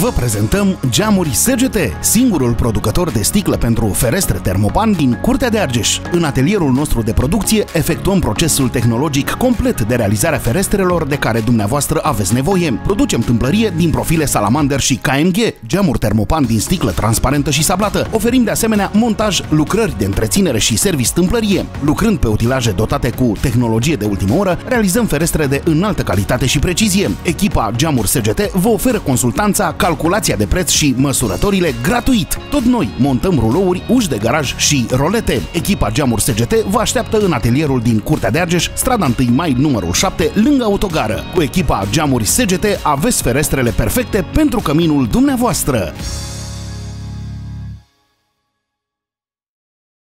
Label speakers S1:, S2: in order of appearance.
S1: Vă prezentăm geamuri SGT, singurul producător de sticlă pentru ferestre termopan din Curtea de Argeș. În atelierul nostru de producție efectuăm procesul tehnologic complet de realizarea ferestrelor de care dumneavoastră aveți nevoie. Producem tâmplărie din profile Salamander și KMG, geamuri termopan din sticlă transparentă și sablată. Oferim de asemenea montaj, lucrări de întreținere și service tâmplărie. Lucrând pe utilaje dotate cu tehnologie de ultimă oră, realizăm ferestre de înaltă calitate și precizie. Echipa Geamuri SGT vă oferă consultanța, calculația de preț și măsurătorile gratuit. Tot noi montăm rulouri, uși de garaj și rolete. Echipa Geamuri SGT vă așteaptă în atelierul din Curtea de Argeș, strada 1 mai numărul 7, lângă autogară. Cu echipa Geamuri SGT aveți ferestrele perfecte pentru căminul dumneavoastră.